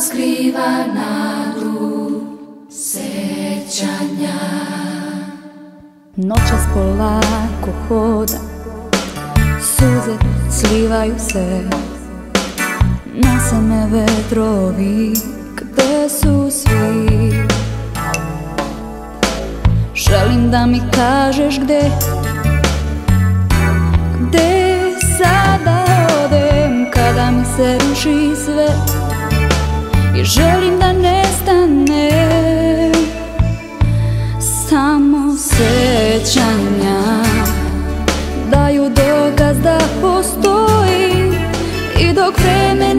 skriva nadu sećanja. Noćas polako hoda Suze slivaju se. Nose vetrovi Gde su svi. Želim da mi kažeš gde Gde sada odem Kada mi se ruši sve I želim da nestane Samo sećanja. Daju dokaz da postoji I dok vreme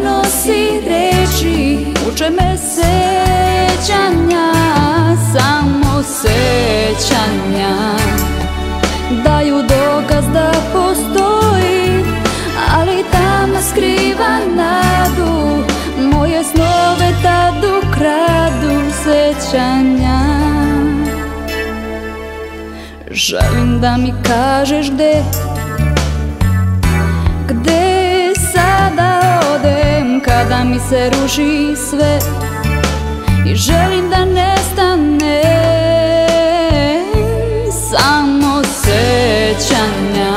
Želim da mi kažeš gde Gde sada odem Kada mi se ruši sve. I želim da nestane Samo sećanja.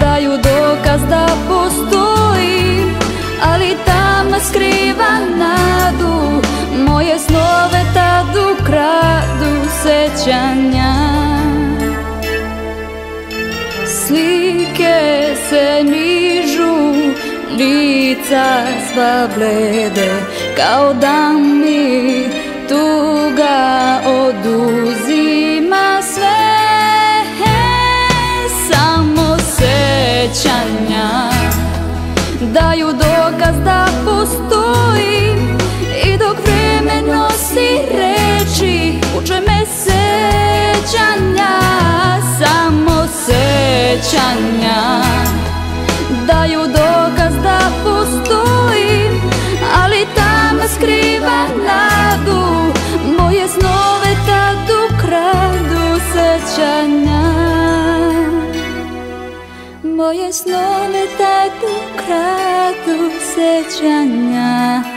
Daju dokaz da postoji Ali tamo skriva nadu. Moje snove sećanja Slike se nižu, lica sva blede Kao da mi tuga oduzima sve. Samo sećanja daju dokaz da postoji I dok vreme nosi reči Uče me sećanja skriva nadu. Moje snove tad ukradu sećanja. Moje snove tad ukradu sećanja